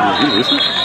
Did you lose?